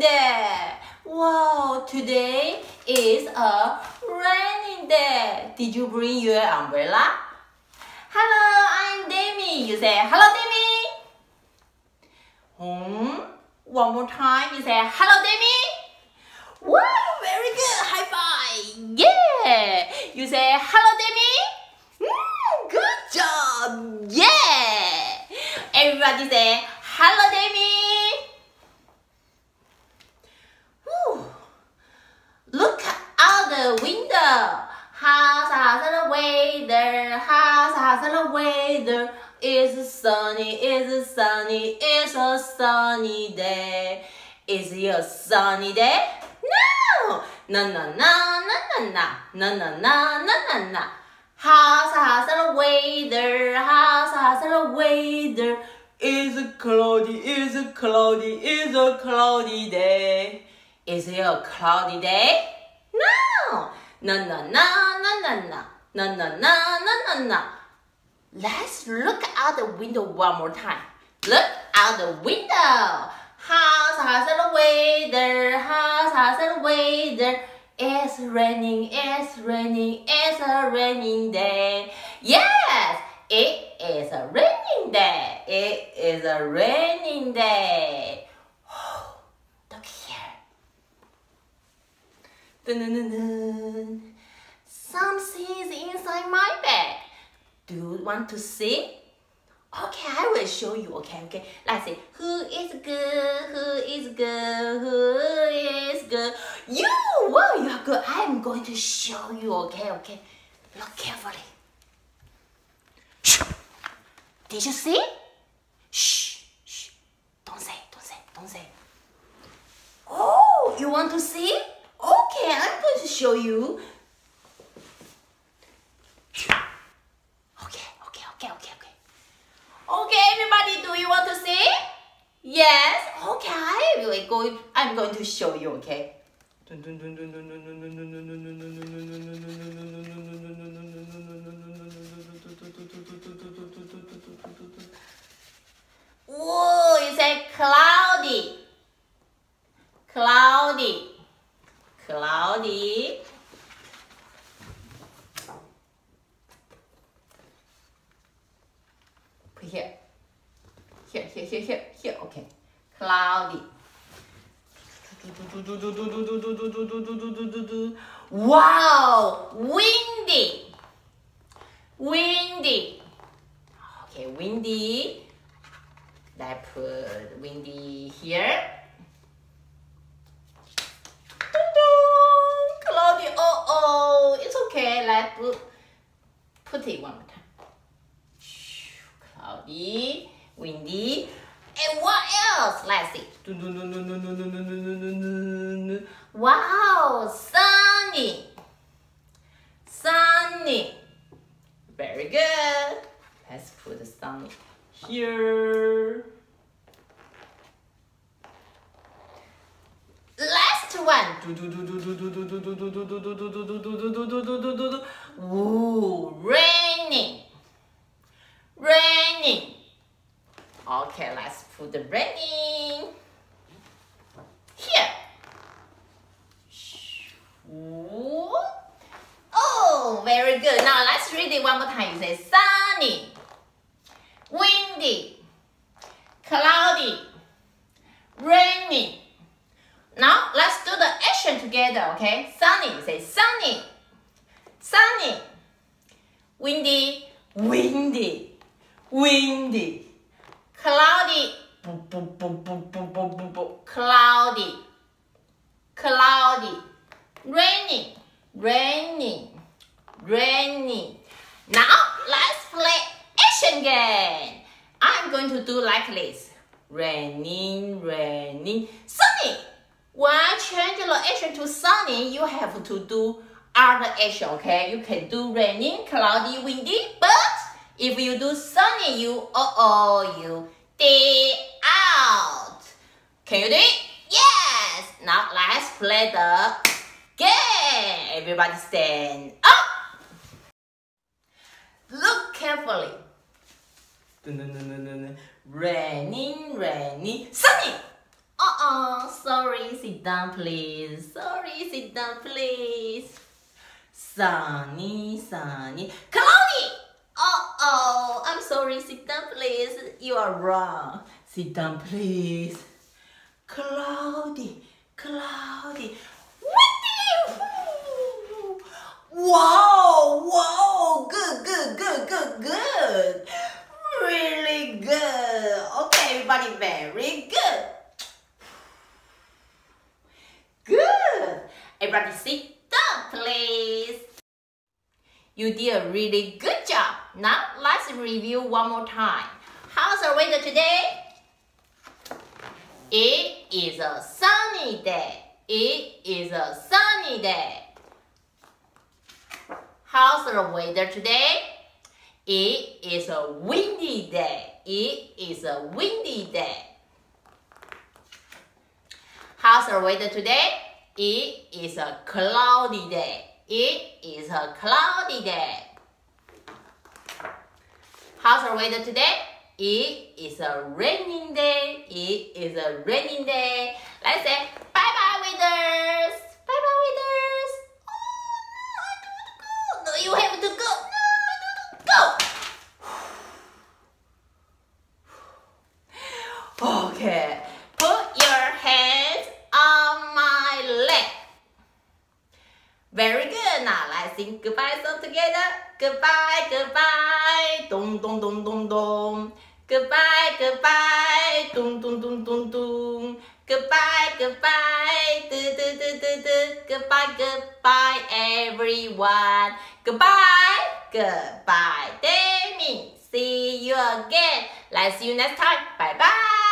day. Wow, today is a raining day. Did you bring your umbrella? Hello, I'm Demmi. You say, hello, Demmi. Hmm. One more time. You say, hello, Demmi. Wow, very good. High five. Yeah. You say, hello, Demmi. Mm, good job. Yeah. Everybody say, hello, Demmi. Whew. Look out the window. How's the weather? How's the weather? It's sunny, it's a sunny, it's a sunny day. Is it a sunny day? No! No, no, no, no, no, no, no, no, no, no, no, no. How's the weather? How's how's the weather? It's cloudy, it's cloudy, it's a cloudy day. Is it a cloudy day? No! No, no, no, no, no, no, no, no, no, no, no, no. Let's look out the window one more time. Look out the window. How's, how's the weather? How's, how's the weather? It's raining, it's raining, it's a raining day. Yes, it is a raining day. It is a raining day. Oh, look here. Dun, dun, dun, dun. Something's inside my bag. Do you want to see? Okay, I will show you. Okay, okay. Let's see. Who is good? Who is good? Who is good? You! Wow, you are good. I am going to show you. Okay, okay. Look carefully. Did you see? Shh, shh. Don't say, don't say, don't say. Oh, you want to see? Okay, I'm going to show you. Okay, okay, okay, okay, okay. Okay, everybody, do you want to see? Yes. Okay, I will go. I'm going to show you. Okay. Whoa, you say cloudy. Cloudy. Cloudy. Put here. Here, here, here, here, here. Okay. Cloudy. Wow! Windy. Windy. Okay, windy. Let's put windy here. Cloudy. Oh, oh. It's okay. Let's put, put it one more time. Cloudy, windy, and what else? Let's see. Wow, sunny. Sunny. Very good. Let's put the sun here. Last one. Ooh, raining. Raining. Okay, let's put the raining windy. One more time. You say sunny, windy, cloudy, rainy. Now let's do the action together, okay? Sunny, say sunny, sunny. Windy, windy, windy. Cloudy, cloudy, cloudy. Rainy, rainy, rainy. Game. I'm going to do like this. Raining, raining, sunny. When I change the action to sunny, you have to do other action, okay? You can do raining, cloudy, windy, but if you do sunny, you, uh-oh, you stay out. Can you do it? Yes! Now let's play the game. Everybody stand up. Look carefully. Raining, raining, sunny. Uh-uh. Oh, sorry, sit down, please. Sorry, sit down, please. Sunny, sunny, cloudy. Oh, oh, I'm sorry, sit down, please. You are wrong. Sit down, please. Cloudy, cloudy, windy. Wow, wow, good, good, good, good, good. Really good. Okay, everybody, very good. Good. Everybody sit down, please. You did a really good job. Now let's review one more time. How's the weather today? It is a sunny day. It is a sunny day. How's the weather today? It is a windy day. It is a windy day. How's the weather today? It is a cloudy day. It is a cloudy day. How's the weather today? It is a raining day. It is a raining day. Let's say bye-bye weathers. Bye-bye weathers. Oh, no, I don't want to go. No, you have to go. Okay. Put your hands on my leg. Very good. Now let's sing goodbye song together. Goodbye, goodbye. Dum dum dum dum dum. Goodbye, goodbye. Dum dum dum dum dum. Goodbye, goodbye. Do do do do do. Goodbye, goodbye, everyone. Goodbye, goodbye, Demmi. See you again. Let's see you next time. Bye bye.